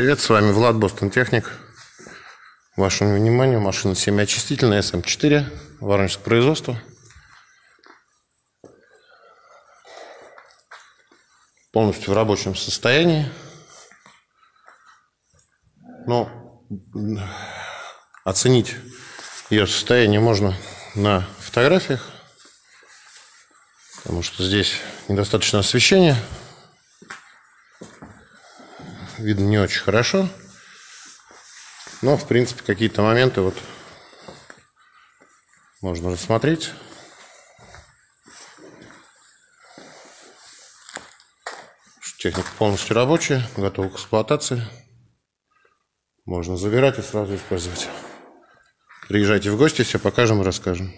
привет, с вами Влад, Бостон Техник. Вашему вниманию машина семиочистительная SM4, воронежское производство. Полностью в рабочем состоянии. Но оценить ее состояние можно на фотографиях, потому что здесь недостаточно освещения видно не очень хорошо. Но, в принципе, какие-то моменты вот можно рассмотреть. Техника полностью рабочая, готова к эксплуатации. Можно забирать и сразу использовать. Приезжайте в гости, все покажем и расскажем.